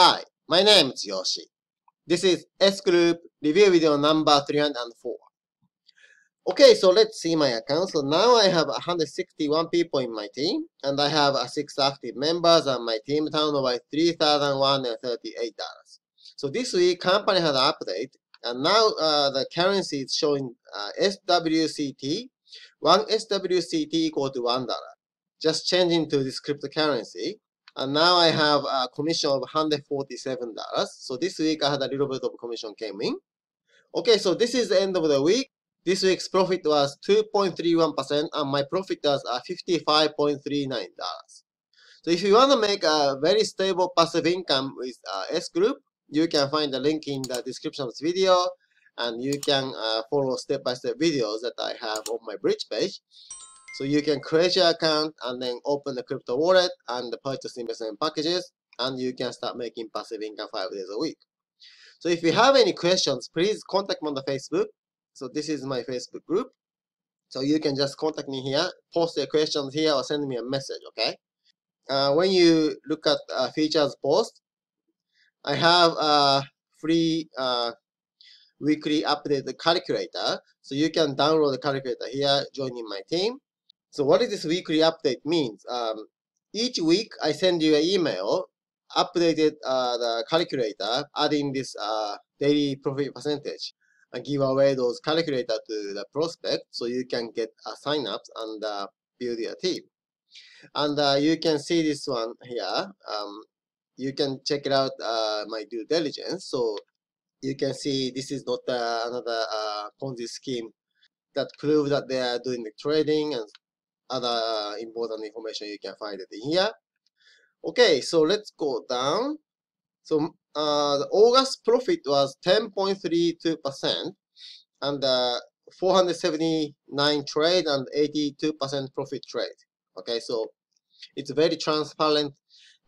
Hi, my name is Yoshi. This is S Group review video number 304. Okay, so let's see my account. So now I have 161 people in my team, and I have uh, 6 active members, and my team turnover is $3,138. So this week, company had an update, and now uh, the currency is showing uh, SWCT. One SWCT equal to $1. Just changing to this cryptocurrency. And now I have a commission of $147. So this week I had a little bit of commission came in. Okay, so this is the end of the week. This week's profit was 2.31% and my profit was uh, $55.39. So if you want to make a very stable passive income with uh, S Group, you can find the link in the description of this video and you can uh, follow step-by-step -step videos that I have on my bridge page. So you can create your account and then open the crypto wallet and purchase investment packages and you can start making passive income five days a week. So if you have any questions, please contact me on the Facebook. So this is my Facebook group. So you can just contact me here, post your questions here or send me a message, okay? Uh, when you look at uh, features post, I have a free uh, weekly update calculator. So you can download the calculator here, joining my team. So what is this weekly update means? Um, each week I send you an email, updated uh, the calculator, adding this uh, daily profit percentage, and give away those calculator to the prospect so you can get a sign-ups and uh, build your team. And uh, you can see this one here. Um, you can check it out uh, my due diligence. So you can see this is not uh, another Ponzi scheme that prove that they are doing the trading and other important information you can find it here. Okay, so let's go down. So uh, the August profit was 10.32% and uh, 479 trade and 82% profit trade. Okay, so it's very transparent.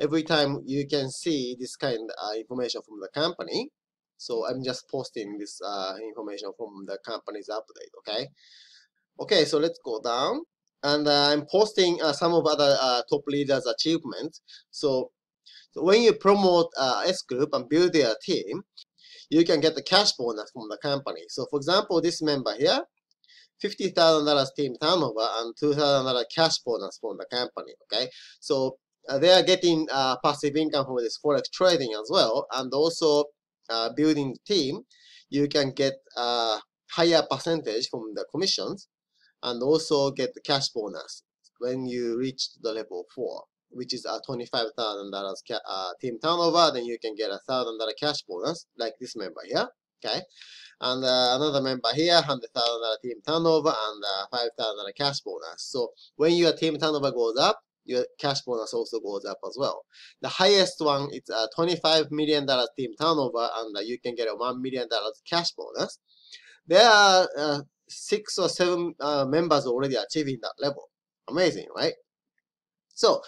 Every time you can see this kind of uh, information from the company. So I'm just posting this uh, information from the company's update. Okay. Okay, so let's go down and uh, I'm posting uh, some of other uh, top leaders' achievements. So, so when you promote uh, S Group and build their team, you can get the cash bonus from the company. So, for example, this member here, $50,000 team turnover and $2,000 cash bonus from the company. Okay, so uh, they are getting uh, passive income from this forex trading as well, and also building the team. You can get a higher percentage from the commissions and also get the cash bonus when you reach the level 4 which is a $25,000 uh, team turnover then you can get a $1,000 cash bonus like this member here okay and uh, another member here $100,000 team turnover and uh, $5,000 cash bonus so when your team turnover goes up your cash bonus also goes up as well. The highest one is a $25 million team turnover and uh, you can get a $1 million cash bonus. There are uh, six or seven uh, members already achieving that level. Amazing, right? So,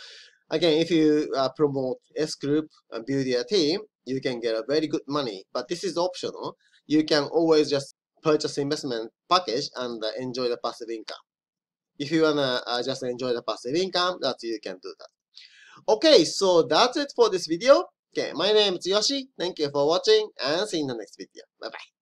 again, if you uh, promote S group and build your team, you can get a very good money. But this is optional. You can always just purchase investment package and uh, enjoy the passive income. If you wanna uh, just enjoy the passive income, that you can do that. Okay, so that's it for this video. Okay, my name is Yoshi. Thank you for watching and see you in the next video. Bye bye.